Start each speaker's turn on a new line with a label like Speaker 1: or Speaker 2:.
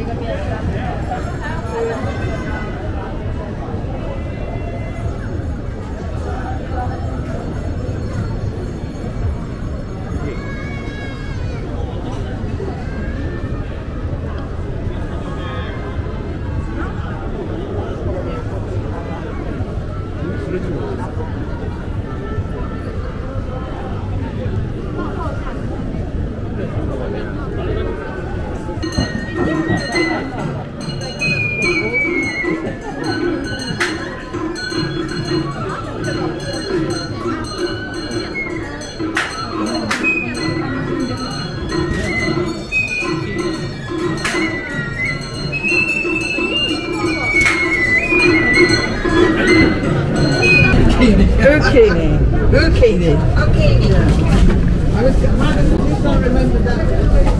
Speaker 1: Urkenen. Urkenen. I was, I just don't remember that.